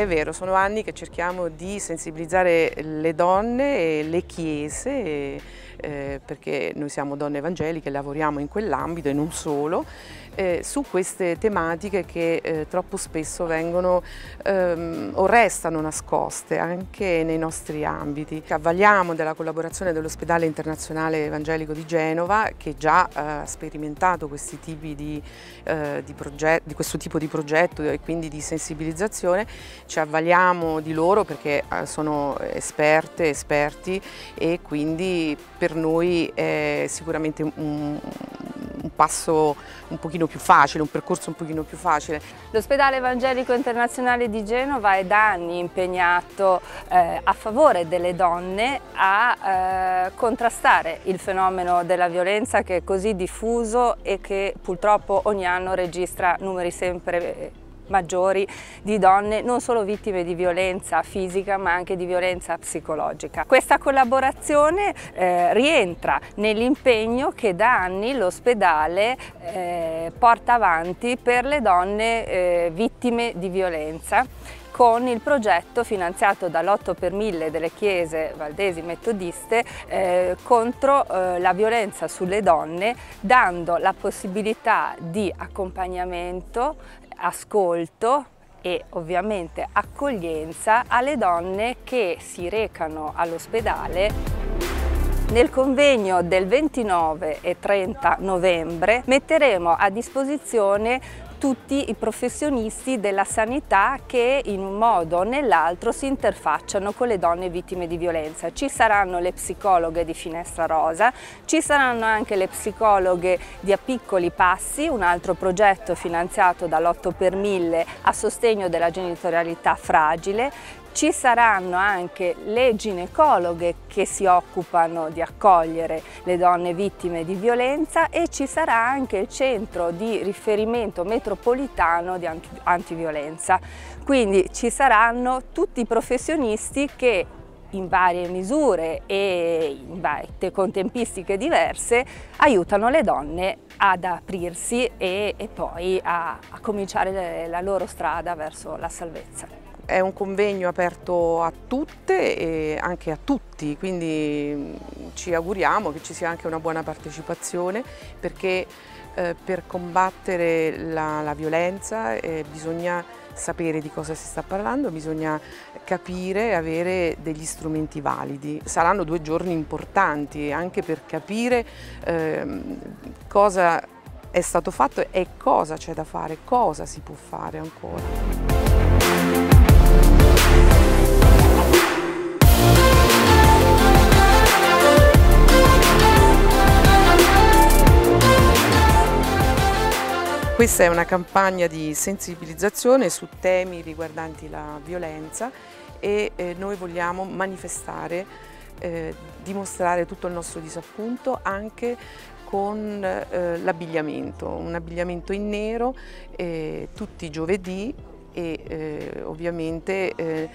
È vero, sono anni che cerchiamo di sensibilizzare le donne e le chiese, eh, perché noi siamo donne evangeliche, lavoriamo in quell'ambito e non solo, eh, su queste tematiche che eh, troppo spesso vengono ehm, o restano nascoste anche nei nostri ambiti. Avvaliamo della collaborazione dell'ospedale internazionale evangelico di Genova che già eh, ha sperimentato questi tipi di, eh, di, di, questo tipo di progetto e quindi di sensibilizzazione, ci avvaliamo di loro perché eh, sono esperte, esperti e quindi per noi è sicuramente un, un passo un pochino più facile, un percorso un pochino più facile. L'ospedale evangelico internazionale di Genova è da anni impegnato eh, a favore delle donne a eh, contrastare il fenomeno della violenza che è così diffuso e che purtroppo ogni anno registra numeri sempre maggiori di donne non solo vittime di violenza fisica ma anche di violenza psicologica. Questa collaborazione eh, rientra nell'impegno che da anni l'ospedale eh, porta avanti per le donne eh, vittime di violenza con il progetto finanziato dall'8 per 1000 delle chiese valdesi metodiste eh, contro eh, la violenza sulle donne, dando la possibilità di accompagnamento, ascolto e ovviamente accoglienza alle donne che si recano all'ospedale nel convegno del 29 e 30 novembre. Metteremo a disposizione tutti i professionisti della sanità che in un modo o nell'altro si interfacciano con le donne vittime di violenza. Ci saranno le psicologhe di Finestra Rosa, ci saranno anche le psicologhe di A Piccoli Passi, un altro progetto finanziato dall'8 per 1000 a sostegno della genitorialità fragile, ci saranno anche le ginecologhe che si occupano di accogliere le donne vittime di violenza e ci sarà anche il centro di riferimento metropolitano di antiviolenza. Quindi ci saranno tutti i professionisti che in varie misure e con tempistiche diverse aiutano le donne ad aprirsi e, e poi a, a cominciare la loro strada verso la salvezza. È un convegno aperto a tutte e anche a tutti, quindi mm, ci auguriamo che ci sia anche una buona partecipazione perché eh, per combattere la, la violenza eh, bisogna sapere di cosa si sta parlando, bisogna capire e avere degli strumenti validi. Saranno due giorni importanti anche per capire eh, cosa è stato fatto e cosa c'è da fare, cosa si può fare ancora. Questa è una campagna di sensibilizzazione su temi riguardanti la violenza e eh, noi vogliamo manifestare, eh, dimostrare tutto il nostro disappunto anche con eh, l'abbigliamento, un abbigliamento in nero eh, tutti i giovedì e eh, ovviamente eh,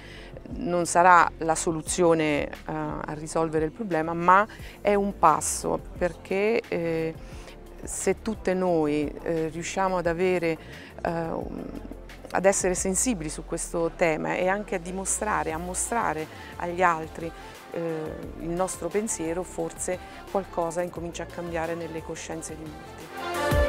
non sarà la soluzione a risolvere il problema ma è un passo perché se tutte noi eh, riusciamo ad, avere, eh, ad essere sensibili su questo tema e anche a dimostrare, a mostrare agli altri eh, il nostro pensiero, forse qualcosa incomincia a cambiare nelle coscienze di molti.